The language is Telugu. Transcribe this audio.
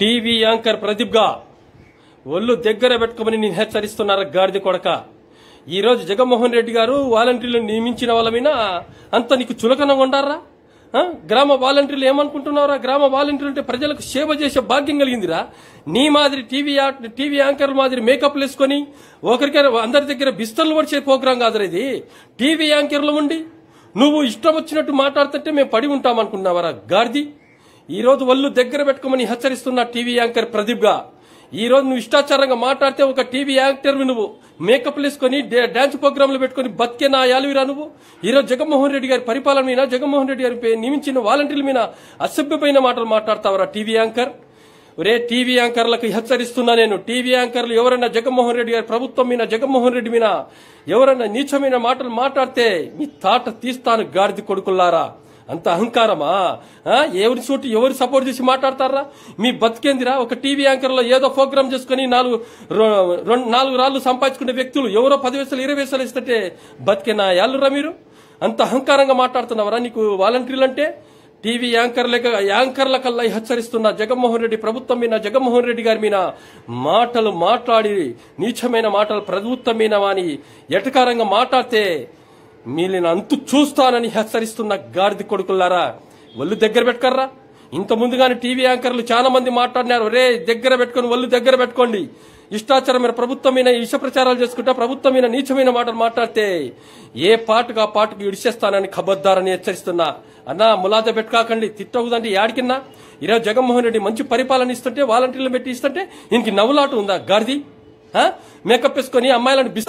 టీవీ యాంకర్ ప్రదీప్గా ఒళ్ళు దగ్గర పెట్టుకోమని నేను హెచ్చరిస్తున్నారు గాడిద కొడక. ఈరోజు జగన్మోహన్ రెడ్డి గారు వాలంటీర్లు నియమించిన వాళ్ళ అంత నీకు చులకనంగా ఉండారా? గ్రామ వాలంటీర్లు ఏమనుకుంటున్నారా గ్రామ వాలంటీర్లు అంటే ప్రజలకు సేవ చేసే భాగ్యం కలిగిందిరా. నీ మాదిరి టీవీ టీవీ యాంకర్ మాదిరి మేకప్లు వేసుకొని ఒకరికి అందరి దగ్గర బిస్తర్లు పడిచే ప్రోగ్రాం కాదురా ఇది. టీవీ యాంకర్లు ఉండి నువ్వు ఇష్టం వచ్చినట్టు మాట్లాడుతుంటే మేము పడి ఉంటాం అనుకున్నావరా గాడిది? ఈరోజు ఒళ్ళు దగ్గర పెట్టుకోమని హెచ్చరిస్తున్న టీవీ యాంకర్ ప్రదీప్గా ఈ రోజు నువ్వు ఇష్టాచారంగా మాట్లాడితే ఒక టీవీ యాంకర్ నువ్వు. మేకప్ వేసుకొని డాన్స్ ప్రోగ్రాంలు పెట్టుకొని బతికే నా యాలువిరా నువ్వు. ఈ రోజు జగన్మోహన్ రెడ్డి గారి పరిపాలన మీద జగన్మోహన్ రెడ్డి గారి పే- నియమించిన వాలంటీర్ల మీద అసభ్యమైన మాటలు మాట్లాడతావరా టీవీ యాంకర్? ఒరే టీవీ యాంకర్లకు హెచ్చరిస్తున్నా నేను. టీవీ యాంకర్లు ఎవరైనా జగన్మోహన్ రెడ్డి గారి ప్రభుత్వం మీద జగన్మోహన్ రెడ్డి మీద ఎవరైనా నీచమైన మాటలు మాట్లాడితే మీ తాట తీస్తాను గాడిద కొడుకుల్లారా. అంత అహంకారమా? ఎవరి చోటు ఎవరు సపోర్ట్ చేసి మాట్లాడతారా? మీ బతికేందిరా? ఒక టీవీ యాంకర్లో ఏదో ప్రోగ్రామ్ చేసుకుని నాలుగు రెండు నాలుగు రాళ్ళు సంపాదించుకునే వ్యక్తులు ఎవరో పది వేసాలు ఇరవై వేసాలు ఇస్తుంటే బతికేనా యాళ్ళురా మీరు? అంత అహంకారంగా మాట్లాడుతున్నావరా నీకు వాలంటీర్లు అంటే టీవీ యాంకర్ల యాంకర్ల కల్లా హెచ్చరిస్తున్న జగన్మోహన్ రెడ్డి ప్రభుత్వం మీద జగన్మోహన్ రెడ్డి గారి మీద మాటలు మాట్లాడి నీచమైన మాటలు ప్రభుత్వం మీద వాని ఎటకారంగా మాట్లాడితే మీలిన అంతు చూస్తానని హెచ్చరిస్తున్న గాడిద కొడుకులారా ఒళ్ళు దగ్గర పెట్టుకర్రా. ఇంత ముందుగానే టీవీ యాంకర్లు చాలా మంది మాట్లాడినారు రే దగ్గర పెట్టుకొని ఒళ్ళు దగ్గర పెట్టుకోండి. ఇష్టాచారమైన ప్రభుత్వం మీద ఇష ప్రచారాలు చేసుకుంటా ప్రభుత్వం మీద నీచమైన మాటలు మాట్లాడితే ఏ పాటకు ఆ పాటకు ఇడిచేస్తానని ఖబర్దారని హెచ్చరిస్తున్నా. అన్నా ములాద పెట్టుకాకండి తిట్టవుదండి యాడికిన్నా. ఈరోజు జగన్మోహన్ రెడ్డి మంచి పరిపాలన ఇస్తుంటే వాలంటీర్లు పెట్టి ఇస్తుంటే ఇంక నవ్వులాట ఉందా గాడిది? మేకప్ వేసుకొని అమ్మాయిలను బిస్